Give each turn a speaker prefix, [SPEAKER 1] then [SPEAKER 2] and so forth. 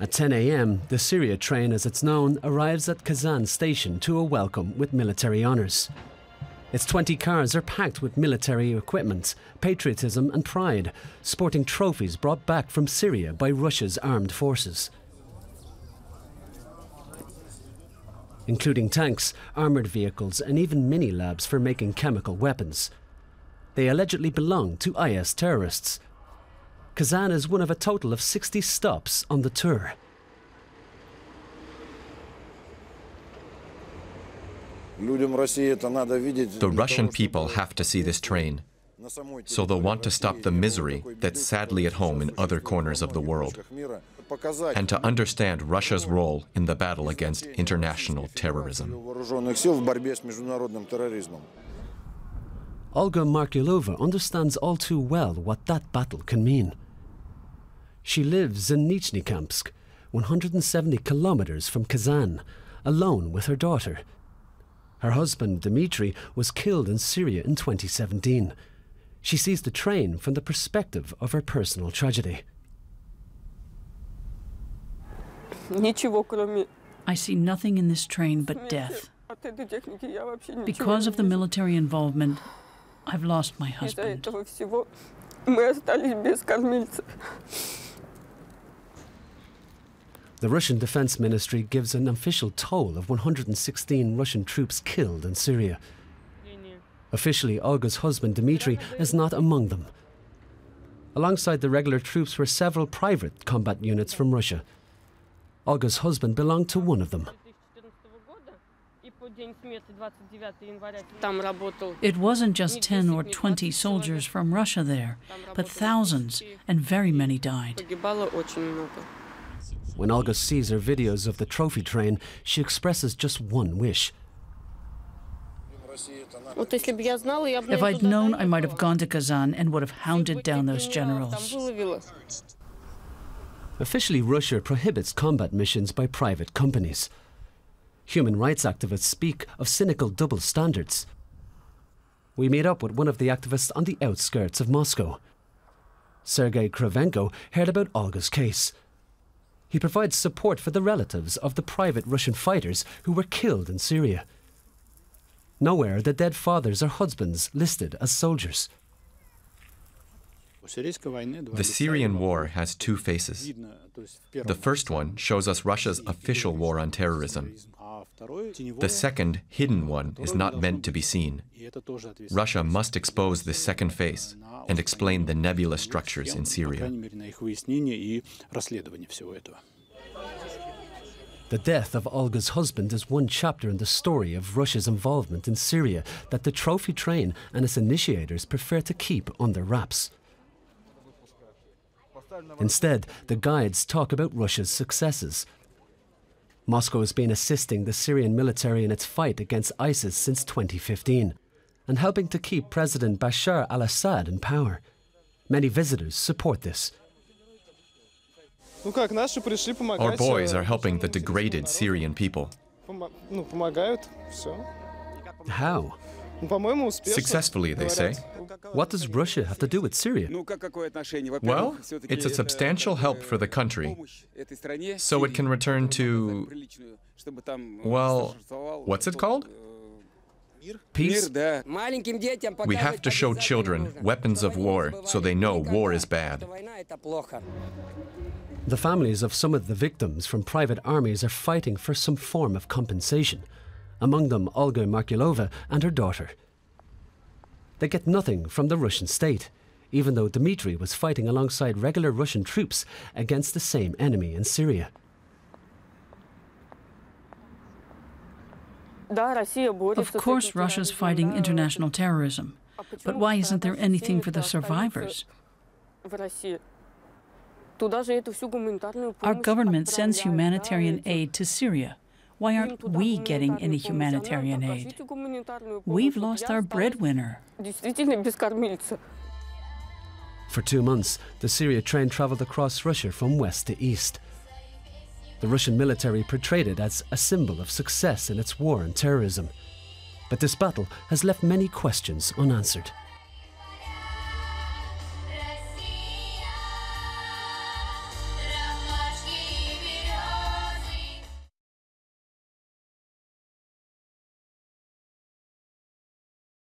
[SPEAKER 1] At 10 a.m., the Syria train, as it's known, arrives at Kazan station to a welcome with military honours. Its 20 cars are packed with military equipment, patriotism, and pride, sporting trophies brought back from Syria by Russia's armed forces. Including tanks, armoured vehicles, and even mini labs for making chemical weapons. They allegedly belong to IS terrorists Kazan is one of a total of 60 stops on the tour.
[SPEAKER 2] The Russian people have to see this train, so they'll want to stop the misery that's sadly at home in other corners of the world, and to understand Russia's role in the battle against international terrorism.
[SPEAKER 1] Olga Markulova understands all too well what that battle can mean. She lives in Nizhnekamsk, 170 kilometers from Kazan, alone with her daughter. Her husband, Dmitry, was killed in Syria in 2017. She sees the train from the perspective of her personal tragedy.
[SPEAKER 3] I see nothing in this train but death. Because of the military involvement, I've lost my husband.
[SPEAKER 1] The Russian Defense Ministry gives an official toll of 116 Russian troops killed in Syria. Officially, Olga's husband Dmitry is not among them. Alongside the regular troops were several private combat units from Russia. Olga's husband belonged to one of them.
[SPEAKER 3] It wasn't just 10 or 20 soldiers from Russia there, but thousands, and very many died.
[SPEAKER 1] When Olga sees her videos of the trophy train, she expresses just one wish.
[SPEAKER 3] If I'd known, I might have gone to Kazan and would have hounded down those generals.
[SPEAKER 1] Officially, Russia prohibits combat missions by private companies. Human rights activists speak of cynical double standards. We meet up with one of the activists on the outskirts of Moscow. Sergei Kravchenko heard about Olga's case. He provides support for the relatives of the private Russian fighters who were killed in Syria. Nowhere are the dead fathers or husbands listed as soldiers.
[SPEAKER 2] The Syrian war has two faces. The first one shows us Russia's official war on terrorism. The second, hidden one, is not meant to be seen. Russia must expose this second face and explain the nebulous structures in Syria.
[SPEAKER 1] The death of Olga's husband is one chapter in the story of Russia's involvement in Syria that the trophy train and its initiators prefer to keep under wraps. Instead, the guides talk about Russia's successes. Moscow has been assisting the Syrian military in its fight against ISIS since 2015 and helping to keep President Bashar al Assad in power. Many visitors support this.
[SPEAKER 2] Our boys are helping the degraded Syrian people.
[SPEAKER 1] How?
[SPEAKER 2] Successfully, they say.
[SPEAKER 1] What does Russia have to do with Syria?
[SPEAKER 2] Well, it's a substantial help for the country, so it can return to. Well, what's it called?
[SPEAKER 1] Peace?
[SPEAKER 2] We have to show children weapons of war so they know war is bad.
[SPEAKER 1] The families of some of the victims from private armies are fighting for some form of compensation, among them Olga Markulova and her daughter. They get nothing from the Russian state, even though Dmitry was fighting alongside regular Russian troops against the same enemy in Syria.
[SPEAKER 3] Of course, Russia's fighting international terrorism. But why isn't there anything for the survivors? Our government sends humanitarian aid to Syria. Why aren't we getting any humanitarian aid? We've lost our breadwinner.
[SPEAKER 1] For two months, the Syria train traveled across Russia from west to east. The Russian military portrayed it as a symbol of success in its war on terrorism. But this battle has left many questions unanswered.